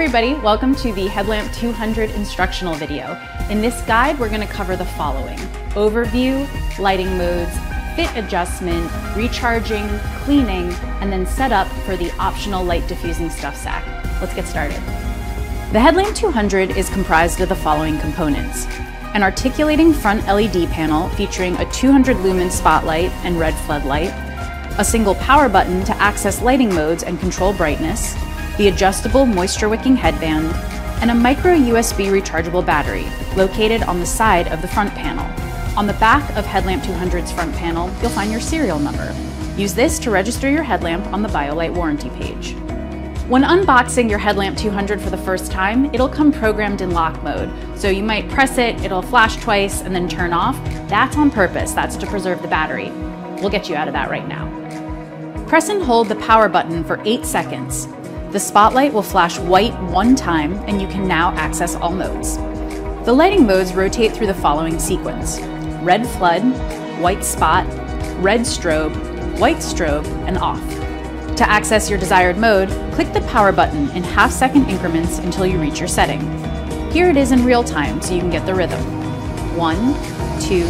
everybody, welcome to the Headlamp 200 instructional video. In this guide, we're going to cover the following. Overview, lighting modes, fit adjustment, recharging, cleaning, and then setup for the optional light diffusing stuff sack. Let's get started. The Headlamp 200 is comprised of the following components. An articulating front LED panel featuring a 200 lumen spotlight and red floodlight, a single power button to access lighting modes and control brightness, the adjustable moisture wicking headband, and a micro USB rechargeable battery located on the side of the front panel. On the back of Headlamp 200's front panel, you'll find your serial number. Use this to register your headlamp on the BioLite warranty page. When unboxing your Headlamp 200 for the first time, it'll come programmed in lock mode. So you might press it, it'll flash twice and then turn off. That's on purpose, that's to preserve the battery. We'll get you out of that right now. Press and hold the power button for 8 seconds. The spotlight will flash white one time and you can now access all modes. The lighting modes rotate through the following sequence. Red flood, white spot, red strobe, white strobe, and off. To access your desired mode, click the power button in half second increments until you reach your setting. Here it is in real time so you can get the rhythm. One, two,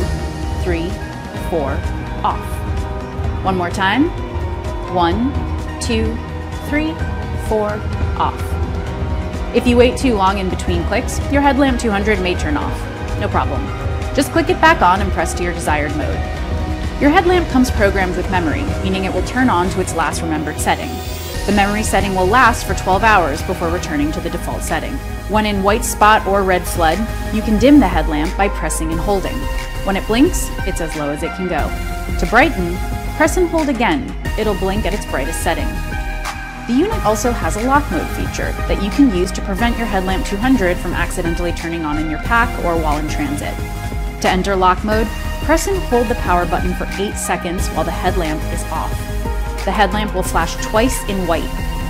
three, four, off. One more time. One, two, three, off. If you wait too long in between clicks, your headlamp 200 may turn off. No problem. Just click it back on and press to your desired mode. Your headlamp comes programmed with memory, meaning it will turn on to its last remembered setting. The memory setting will last for 12 hours before returning to the default setting. When in white spot or red flood, you can dim the headlamp by pressing and holding. When it blinks, it's as low as it can go. To brighten, press and hold again. It'll blink at its brightest setting. The unit also has a lock mode feature that you can use to prevent your headlamp 200 from accidentally turning on in your pack or while in transit. To enter lock mode, press and hold the power button for 8 seconds while the headlamp is off. The headlamp will flash twice in white.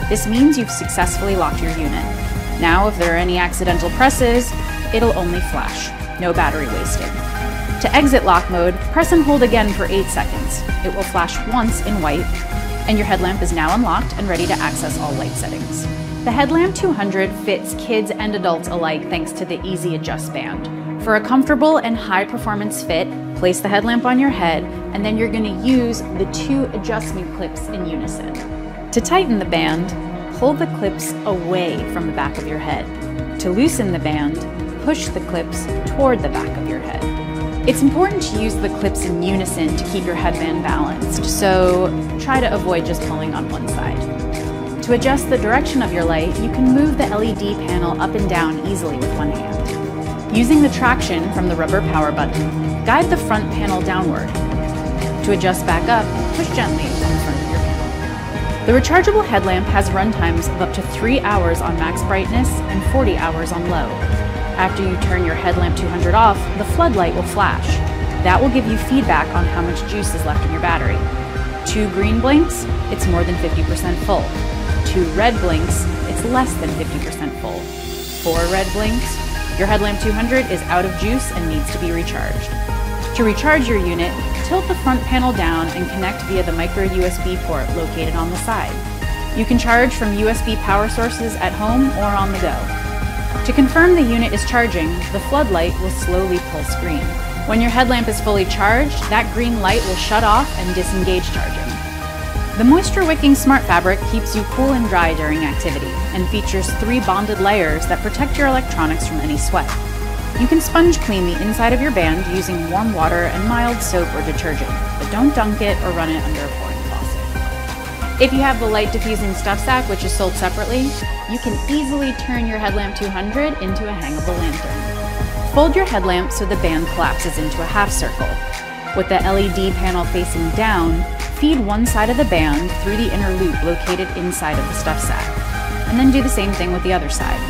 This means you've successfully locked your unit. Now, if there are any accidental presses, it'll only flash. No battery wasted. To exit lock mode, press and hold again for 8 seconds. It will flash once in white and your headlamp is now unlocked and ready to access all light settings. The Headlamp 200 fits kids and adults alike thanks to the Easy Adjust band. For a comfortable and high performance fit, place the headlamp on your head and then you're going to use the two adjustment clips in unison. To tighten the band, pull the clips away from the back of your head. To loosen the band, push the clips toward the back of your head. It's important to use the clips in unison to keep your headband balanced, so try to avoid just pulling on one side. To adjust the direction of your light, you can move the LED panel up and down easily with one hand. Using the traction from the rubber power button, guide the front panel downward. To adjust back up, push gently the front of your panel. The rechargeable headlamp has run times of up to 3 hours on max brightness and 40 hours on low. After you turn your headlamp 200 off, the floodlight will flash. That will give you feedback on how much juice is left in your battery. Two green blinks, it's more than 50% full. Two red blinks, it's less than 50% full. Four red blinks, your headlamp 200 is out of juice and needs to be recharged. To recharge your unit, tilt the front panel down and connect via the micro USB port located on the side. You can charge from USB power sources at home or on the go. To confirm the unit is charging, the floodlight will slowly pulse green. When your headlamp is fully charged, that green light will shut off and disengage charging. The Moisture Wicking Smart Fabric keeps you cool and dry during activity and features three bonded layers that protect your electronics from any sweat. You can sponge clean the inside of your band using warm water and mild soap or detergent, but don't dunk it or run it under a pouring faucet. If you have the light diffusing stuff sack, which is sold separately, you can easily turn your headlamp 200 into a hangable lantern. Fold your headlamp so the band collapses into a half circle. With the LED panel facing down, feed one side of the band through the inner loop located inside of the stuff sack, and then do the same thing with the other side.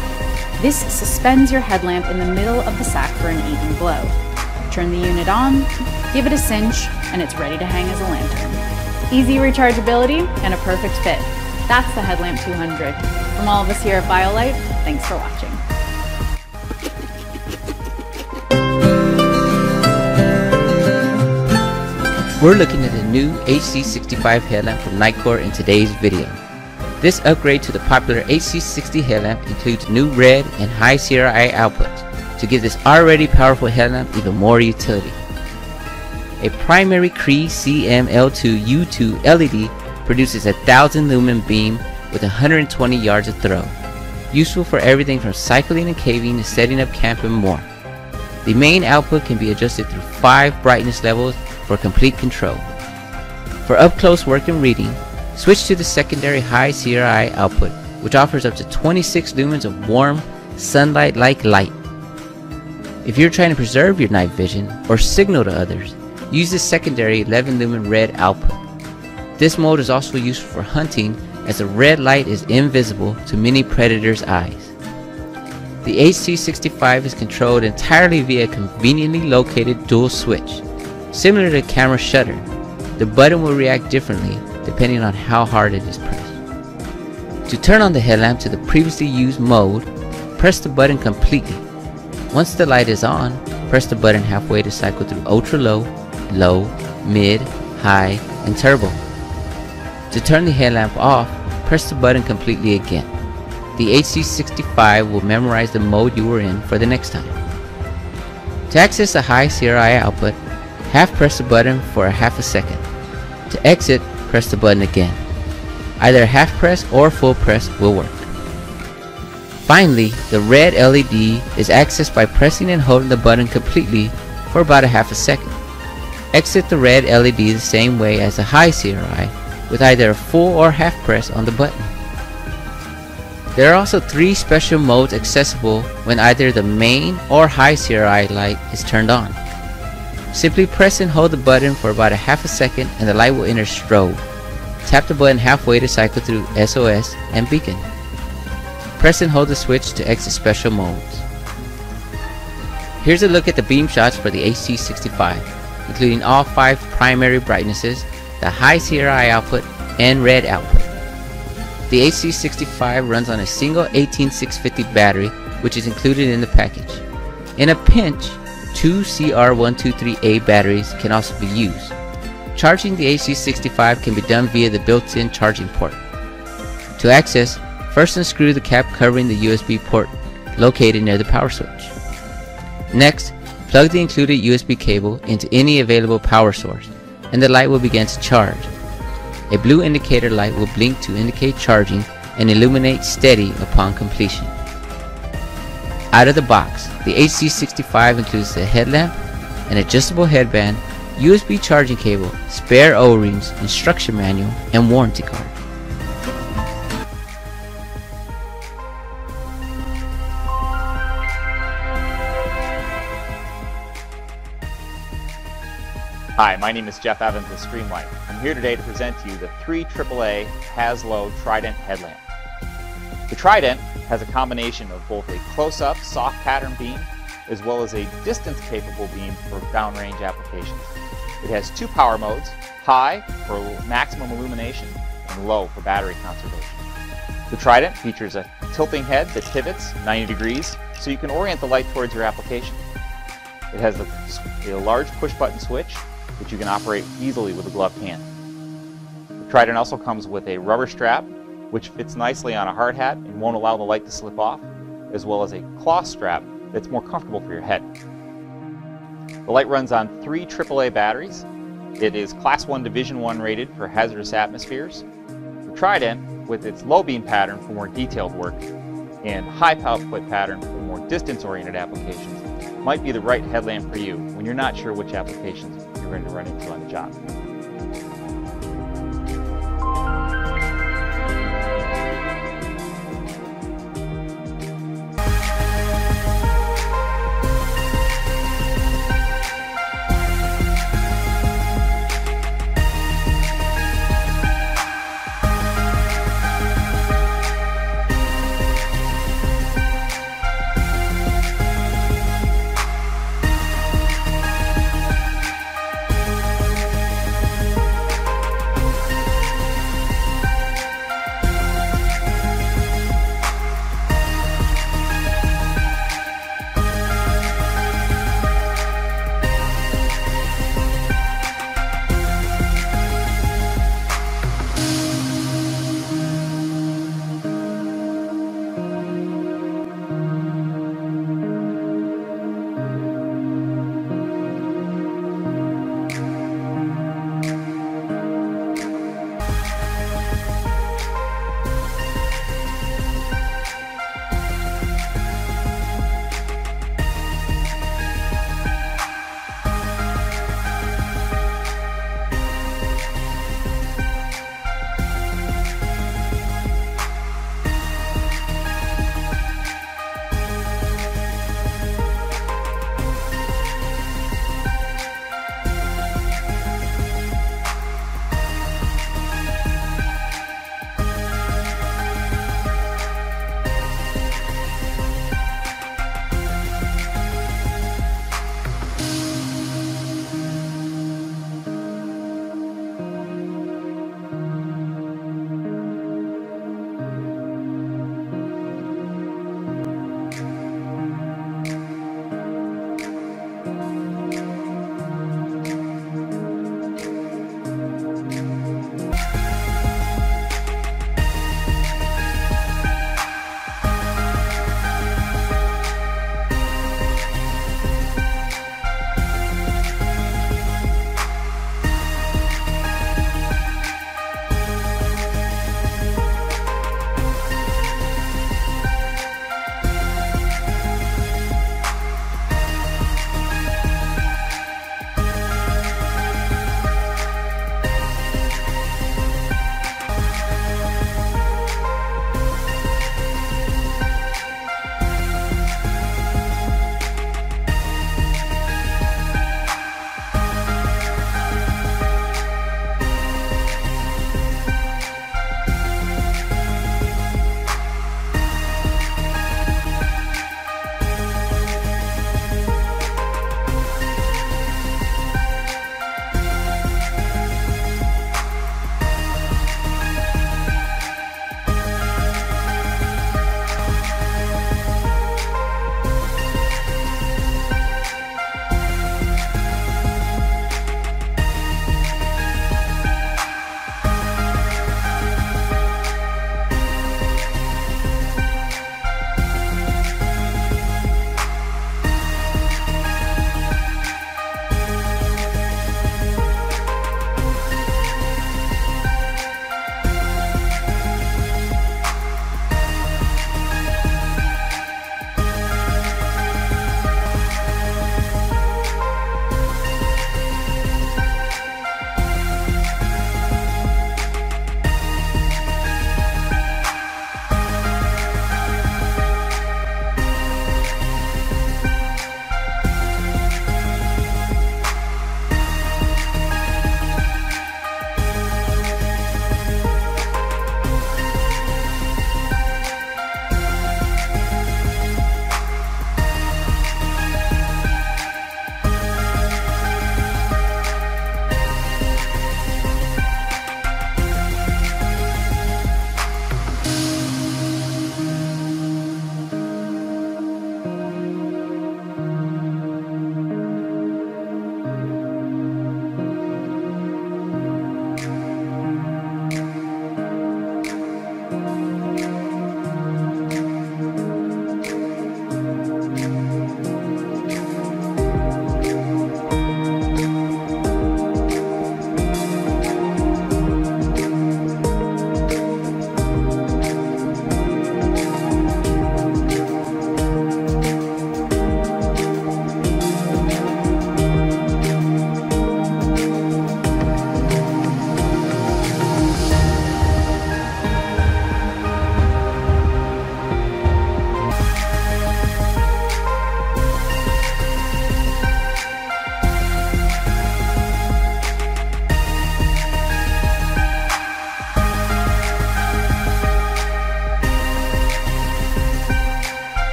This suspends your headlamp in the middle of the sack for an even glow. Turn the unit on, give it a cinch, and it's ready to hang as a lantern. Easy rechargeability and a perfect fit. That's the Headlamp 200. From all of us here at BioLite, thanks for watching. We're looking at the new HC65 headlamp from Nitecore in today's video. This upgrade to the popular HC60 headlamp includes new red and high CRI outputs to give this already powerful headlamp even more utility. A primary Cree XM-L2 U2 LED produces a 1000 lumen beam with 120 yards of throw, useful for everything from cycling and caving to setting up camp and more. The main output can be adjusted through 5 brightness levels for complete control. For up close work and reading, switch to the secondary high CRI output, which offers up to 26 lumens of warm, sunlight-like light. If you're trying to preserve your night vision or signal to others, use the secondary 11 lumen red output. This mode is also useful for hunting as the red light is invisible to many predators' eyes. The HC65 is controlled entirely via a conveniently located dual switch. Similar to camera shutter, the button will react differently depending on how hard it is pressed. To turn on the headlamp to the previously used mode, press the button completely. Once the light is on, press the button halfway to cycle through ultra low, low, mid, high, and turbo. To turn the headlamp off, press the button completely again. The HC65 will memorize the mode you were in for the next time. To access the high CRI output, half press the button for a half a second. To exit, press the button again. Either half press or full press will work. Finally, the red LED is accessed by pressing and holding the button completely for about a half a second. Exit the red LED the same way as the high CRI with either a full or half press on the button. There are also three special modes accessible when either the main or high CRI light is turned on. Simply press and hold the button for about a half a second and the light will enter strobe. Tap the button halfway to cycle through SOS and beacon. Press and hold the switch to exit special modes. Here's a look at the beam shots for the HC65, including all 5 primary brightnesses, the high CRI output, and red output. The HC65 runs on a single 18650 battery which is included in the package. In a pinch, two CR123A batteries can also be used. Charging the HC65 can be done via the built-in charging port. To access, first unscrew the cap covering the USB port located near the power switch. Next, plug the included USB cable into any available power source and the light will begin to charge. A blue indicator light will blink to indicate charging and illuminate steady upon completion. Out of the box, the HC65 includes the headlamp, an adjustable headband, USB charging cable, spare O-rings, instruction manual, and warranty card. Hi, my name is Jeff Evans with Streamlight. I'm here today to present to you the 3 AAA HAZ-LO Trident headlamp. The Trident has a combination of both a close-up soft pattern beam as well as a distance-capable beam for downrange applications. It has two power modes, high for maximum illumination and low for battery conservation. The Trident features a tilting head that pivots 90 degrees so you can orient the light towards your application. It has a, a large push-button switch which you can operate easily with a gloved hand. The Trident also comes with a rubber strap, which fits nicely on a hard hat and won't allow the light to slip off, as well as a cloth strap that's more comfortable for your head. The light runs on three AAA batteries. It is Class 1 Division 1 rated for hazardous atmospheres. The Trident, with its low beam pattern for more detailed work and high power output pattern for more distance-oriented applications, might be the right headlamp for you when you're not sure which applications you're going to run into on the job.